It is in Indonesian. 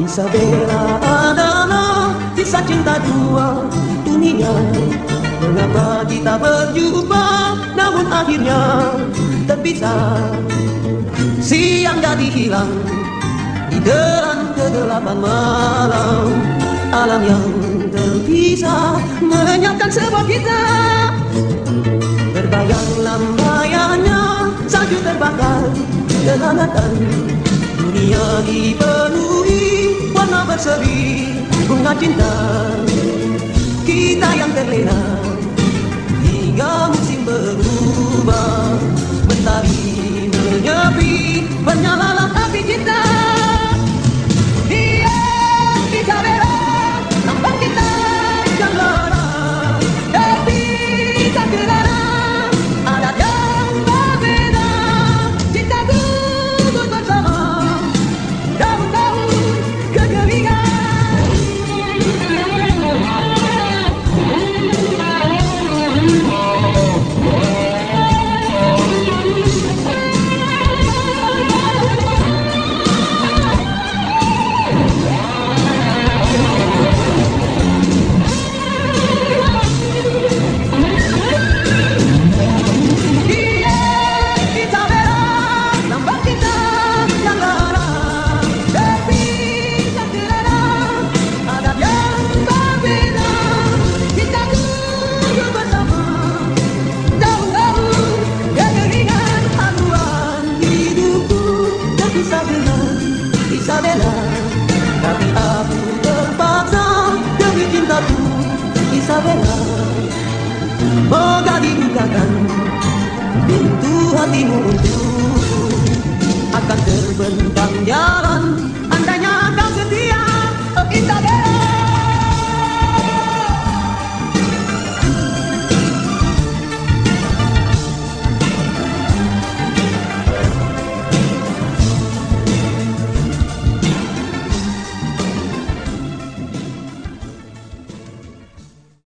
Isabella adalah kisah cinta dua dunia. Mengapa kita berjumpa namun akhirnya terpisah. Siang jadi hilang di dalam kegelapan malam. Alam yang terpisah menyatakan sebuah kita Berbayang lambayannya salju terbakar kehangatan Dunia dipenuhi warna berseri bunga cinta. Kita yang terlena hingga musim berubah pintu hatimu untukku Akan terbentang jalan